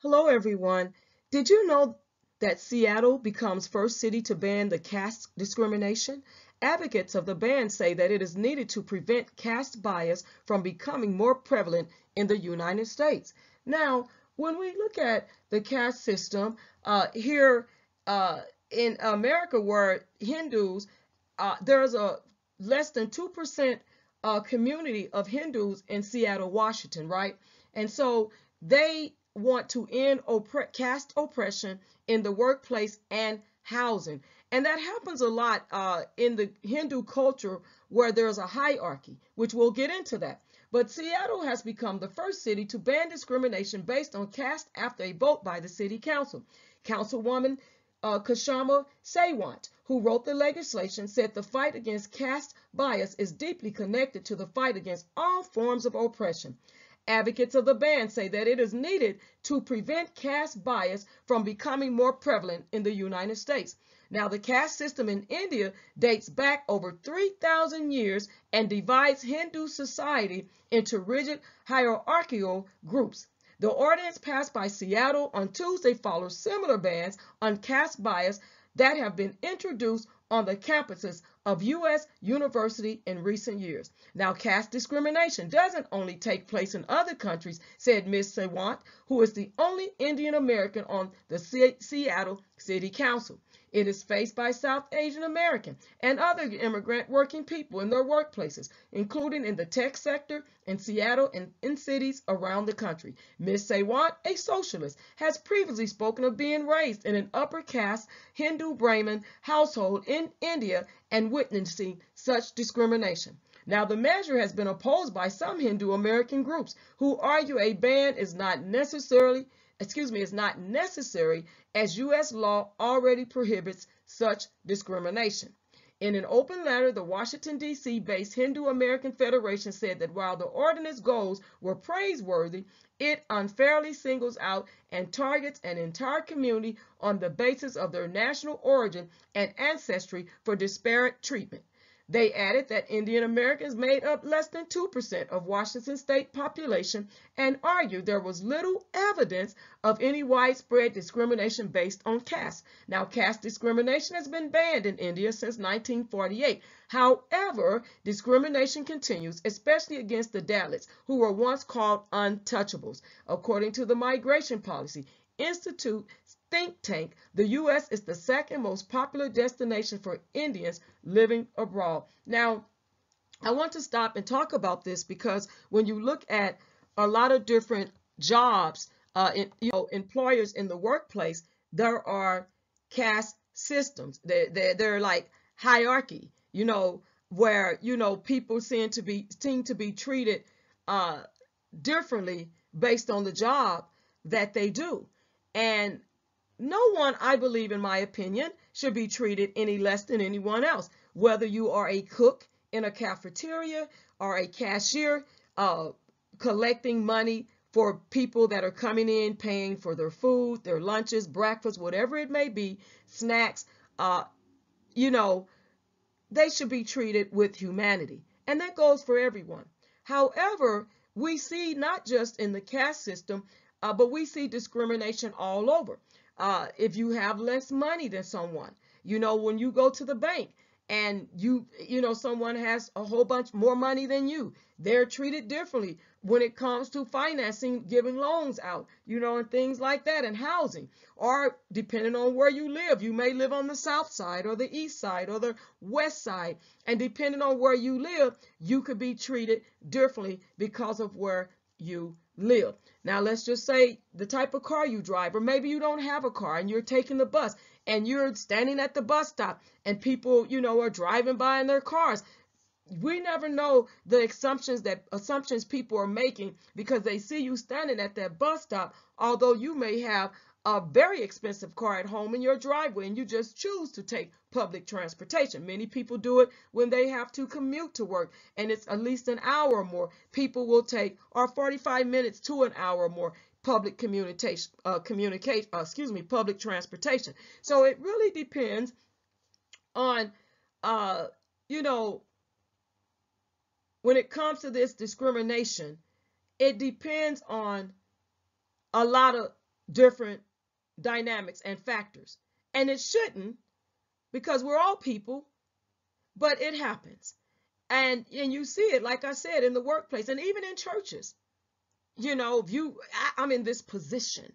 Hello, everyone. Did you know that Seattle becomes first city to ban the caste discrimination? Advocates of the ban say that it is needed to prevent caste bias from becoming more prevalent in the United States. Now, when we look at the caste system uh, here uh, in America, where Hindus, uh, there's a less than 2% uh, community of Hindus in Seattle, Washington, right? And so they want to end opp caste oppression in the workplace and housing. And that happens a lot uh, in the Hindu culture where there's a hierarchy, which we'll get into that. But Seattle has become the first city to ban discrimination based on caste after a vote by the city council. Councilwoman uh, Kshama Sawant, who wrote the legislation, said the fight against caste bias is deeply connected to the fight against all forms of oppression. Advocates of the ban say that it is needed to prevent caste bias from becoming more prevalent in the United States. Now, the caste system in India dates back over 3,000 years and divides Hindu society into rigid hierarchical groups. The ordinance passed by Seattle on Tuesday follows similar bans on caste bias that have been introduced on the campuses of U.S. university in recent years. Now, caste discrimination doesn't only take place in other countries, said Ms. Sawant, who is the only Indian American on the Seattle City Council. It is faced by South Asian American and other immigrant working people in their workplaces, including in the tech sector in Seattle and in cities around the country. Ms. Sawant, a socialist, has previously spoken of being raised in an upper caste Hindu Brahmin household in India and witnessing such discrimination. Now, the measure has been opposed by some Hindu American groups who argue a ban is not necessarily excuse me, is not necessary as U.S. law already prohibits such discrimination. In an open letter, the Washington, D.C. based Hindu American Federation said that while the ordinance goals were praiseworthy, it unfairly singles out and targets an entire community on the basis of their national origin and ancestry for disparate treatment. They added that Indian Americans made up less than 2% of Washington state population and argued there was little evidence of any widespread discrimination based on caste. Now, caste discrimination has been banned in India since 1948. However, discrimination continues, especially against the Dalits, who were once called untouchables. According to the Migration Policy Institute think tank, the U.S. is the second most popular destination for Indians living abroad. Now, I want to stop and talk about this because when you look at a lot of different jobs, uh, in, you know, employers in the workplace, there are caste systems. They're, they're, they're like hierarchy, you know, where, you know, people seem to be, seem to be treated uh, differently based on the job that they do. And no one, I believe, in my opinion, should be treated any less than anyone else. Whether you are a cook in a cafeteria or a cashier uh, collecting money for people that are coming in, paying for their food, their lunches, breakfast, whatever it may be, snacks, uh, you know, they should be treated with humanity. And that goes for everyone. However, we see not just in the caste system, uh, but we see discrimination all over uh, if you have less money than someone. You know, when you go to the bank and you, you know, someone has a whole bunch more money than you, they're treated differently when it comes to financing, giving loans out, you know, and things like that, and housing. Or depending on where you live, you may live on the south side or the east side or the west side. And depending on where you live, you could be treated differently because of where you live. Now, let's just say the type of car you drive, or maybe you don't have a car and you're taking the bus and you're standing at the bus stop and people, you know, are driving by in their cars. We never know the assumptions that assumptions people are making because they see you standing at that bus stop, although you may have a very expensive car at home in your driveway and you just choose to take public transportation. Many people do it when they have to commute to work and it's at least an hour or more. People will take or 45 minutes to an hour or more public communication uh, communicate uh, excuse me public transportation. So it really depends on uh, you know when it comes to this discrimination, it depends on a lot of different dynamics and factors. And it shouldn't because we're all people, but it happens. And and you see it, like I said, in the workplace and even in churches. You know, if you I, I'm in this position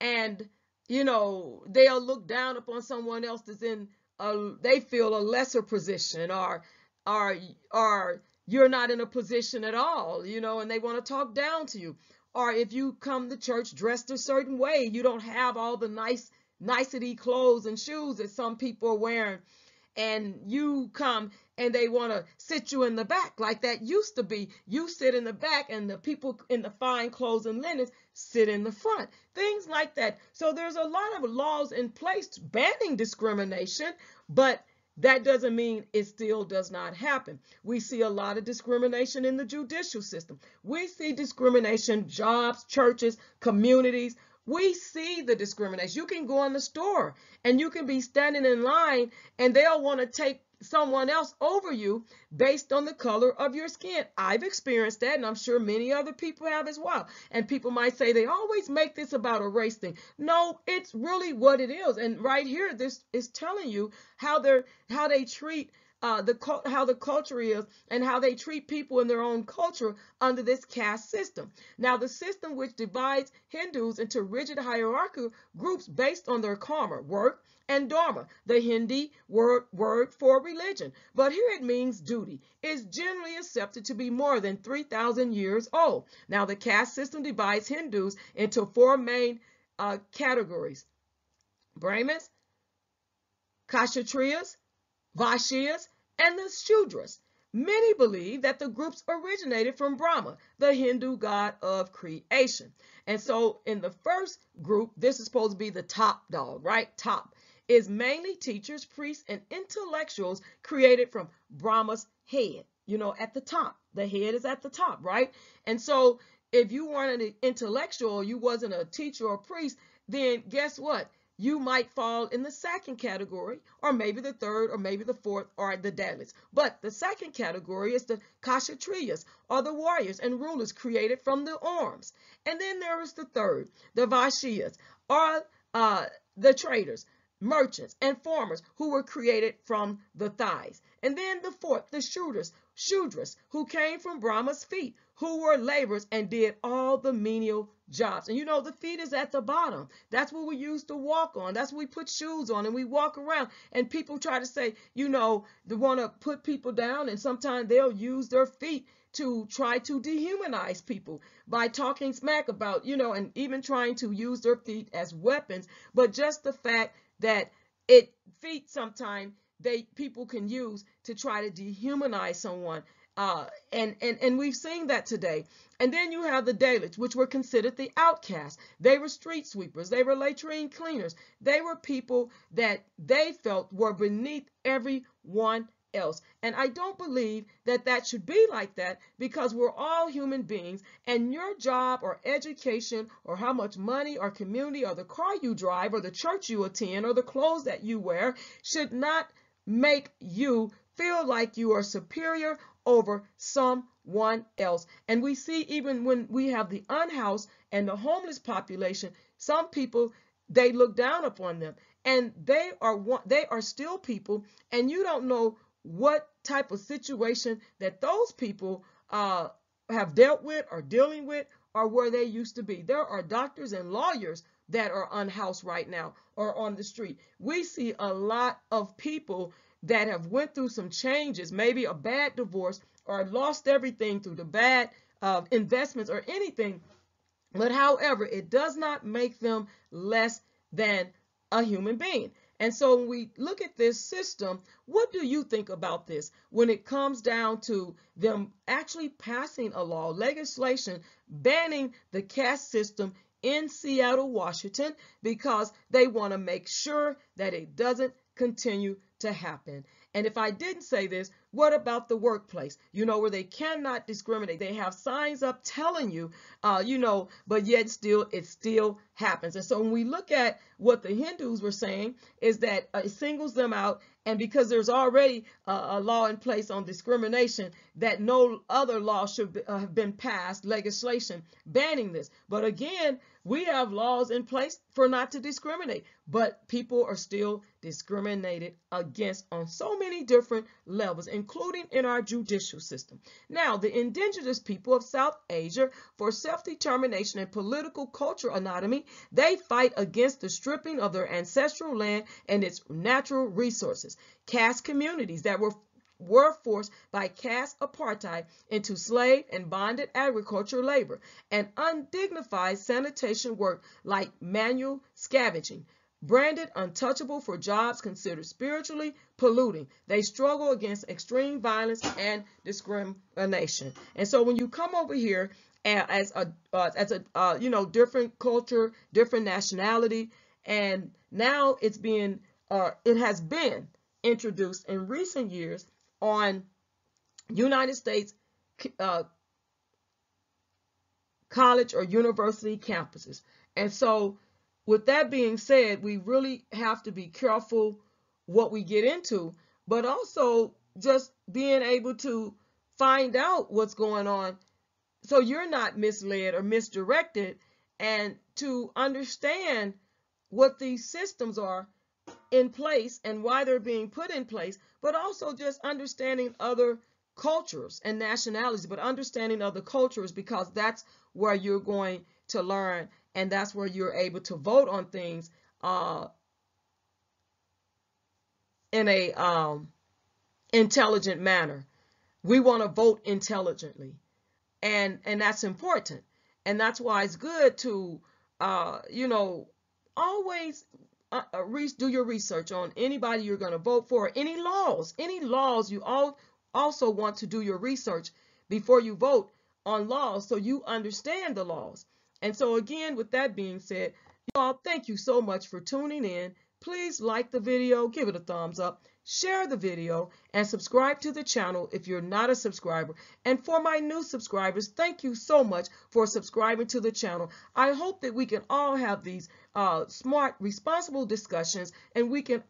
and you know, they'll look down upon someone else that's in a they feel a lesser position or or or you're not in a position at all, you know, and they want to talk down to you. Or if you come to church dressed a certain way, you don't have all the nice nicety clothes and shoes that some people are wearing. And you come and they want to sit you in the back like that used to be. You sit in the back and the people in the fine clothes and linens sit in the front. Things like that. So there's a lot of laws in place banning discrimination but that doesn't mean it still does not happen. We see a lot of discrimination in the judicial system. We see discrimination, jobs, churches, communities. We see the discrimination. You can go in the store and you can be standing in line and they'll want to take someone else over you based on the color of your skin. I've experienced that, and I'm sure many other people have as well. And people might say they always make this about a race thing. No, it's really what it is. And right here, this is telling you how they're how they treat uh, the how the culture is and how they treat people in their own culture under this caste system. Now, the system which divides Hindus into rigid hierarchical groups based on their karma, work, and dharma, the Hindi word, word for religion. But here it means duty, is generally accepted to be more than 3,000 years old. Now, the caste system divides Hindus into four main uh, categories. Brahmins, Kshatriyas, Vaishyas, and the Shudras. Many believe that the groups originated from Brahma, the Hindu god of creation. And so in the first group, this is supposed to be the top dog, right? Top is mainly teachers, priests, and intellectuals created from Brahma's head, you know, at the top. The head is at the top, right? And so if you weren't an intellectual, you wasn't a teacher or priest, then guess what? You might fall in the second category, or maybe the third, or maybe the fourth, or the Dalits. But the second category is the Kshatriyas, or the warriors and rulers created from the arms. And then there is the third, the Vaishyas, or uh, the traders, merchants, and farmers who were created from the thighs. And then the fourth, the Shudras, Shudras, who came from Brahma's feet, who were laborers and did all the menial jobs. And you know, the feet is at the bottom. That's what we used to walk on. That's what we put shoes on and we walk around. And people try to say, you know, they want to put people down and sometimes they'll use their feet to try to dehumanize people by talking smack about, you know, and even trying to use their feet as weapons. But just the fact that it feet sometimes they people can use to try to dehumanize someone uh, and, and, and we've seen that today. And then you have the Dalits, which were considered the outcasts. They were street sweepers. They were latrine cleaners. They were people that they felt were beneath everyone else. And I don't believe that that should be like that because we're all human beings and your job or education or how much money or community or the car you drive or the church you attend or the clothes that you wear should not make you feel like you are superior over someone else. And we see even when we have the unhoused and the homeless population, some people they look down upon them and they are they are still people and you don't know what type of situation that those people uh, have dealt with or dealing with or where they used to be. There are doctors and lawyers that are unhoused right now or on the street. We see a lot of people that have went through some changes, maybe a bad divorce or lost everything through the bad uh, investments or anything. But however, it does not make them less than a human being. And so when we look at this system, what do you think about this when it comes down to them actually passing a law, legislation banning the caste system in Seattle, Washington, because they want to make sure that it doesn't continue to happen. And if I didn't say this, What about the workplace? You know, where they cannot discriminate. They have signs up telling you, uh, you know, but yet still, it still happens. And so when we look at what the Hindus were saying is that uh, it singles them out and because there's already a law in place on discrimination that no other law should be, uh, have been passed legislation banning this but again we have laws in place for not to discriminate but people are still discriminated against on so many different levels including in our judicial system now the indigenous people of south asia for self-determination and political cultural autonomy they fight against the stripping of their ancestral land and its natural resources. Caste communities that were were forced by caste apartheid into slave and bonded agricultural labor and undignified sanitation work like manual scavenging. Branded untouchable for jobs considered spiritually polluting. They struggle against extreme violence and discrimination. And so when you come over here as a uh, as a uh, you know different culture, different nationality, and now it's being uh, it has been introduced in recent years on United States uh, college or university campuses. And so with that being said, we really have to be careful what we get into, but also just being able to find out what's going on. So you're not misled or misdirected and to understand what these systems are in place and why they're being put in place, but also just understanding other cultures and nationalities, but understanding other cultures because that's where you're going to learn and that's where you're able to vote on things uh, in a um, intelligent manner. We want to vote intelligently. And and that's important. And that's why it's good to uh you know always uh, uh do your research on anybody you're going to vote for any laws any laws you all also want to do your research before you vote on laws so you understand the laws and so again with that being said y'all thank you so much for tuning in please like the video give it a thumbs up share the video, and subscribe to the channel if you're not a subscriber. And for my new subscribers, thank you so much for subscribing to the channel. I hope that we can all have these uh, smart, responsible discussions and we can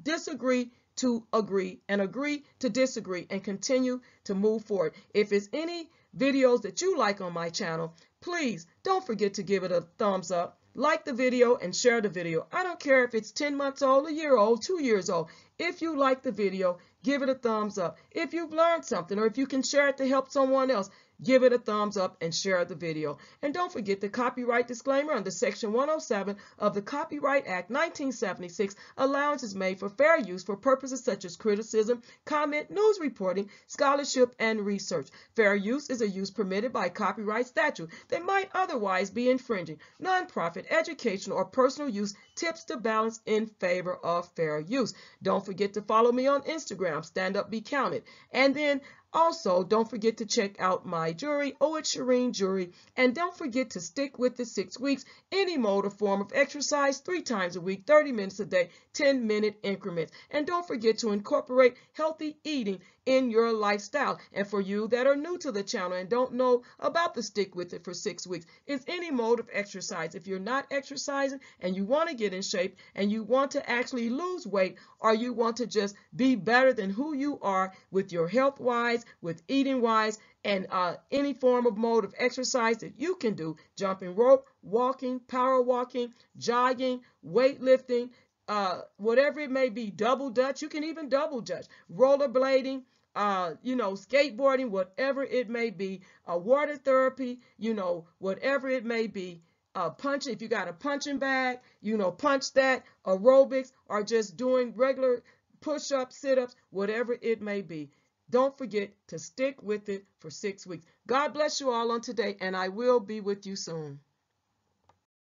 disagree to agree and agree to disagree and continue to move forward. If it's any videos that you like on my channel, please don't forget to give it a thumbs up like the video and share the video. I don't care if it's 10 months old, a year old, two years old. If you like the video, give it a thumbs up. If you've learned something or if you can share it to help someone else, give it a thumbs up and share the video. And don't forget the copyright disclaimer under Section 107 of the Copyright Act 1976. Allowance is made for fair use for purposes such as criticism, comment, news reporting, scholarship, and research. Fair use is a use permitted by copyright statute that might otherwise be infringing. Nonprofit, educational, or personal use tips the balance in favor of fair use. Don't forget to follow me on Instagram, Stand Up Be Counted. And then also, don't forget to check out my jury, Oh It's Sharine Jury, and don't forget to stick with the six weeks, any mode or form of exercise, three times a week, 30 minutes a day, 10 minute increments. And don't forget to incorporate healthy eating in your lifestyle. And for you that are new to the channel and don't know about the stick with it for six weeks, it's any mode of exercise. If you're not exercising and you want to get in shape and you want to actually lose weight or you want to just be better than who you are with your health wise, wise, with eating wise, and uh, any form of mode of exercise that you can do, jumping rope, walking, power walking, jogging, weightlifting, uh, whatever it may be, double dutch, you can even double dutch, rollerblading, uh, you know, skateboarding, whatever it may be, uh, water therapy, you know, whatever it may be, uh, punch, if you got a punching bag, you know, punch that, aerobics, or just doing regular push-ups, sit-ups, whatever it may be. Don't forget to stick with it for six weeks. God bless you all on today, and I will be with you soon.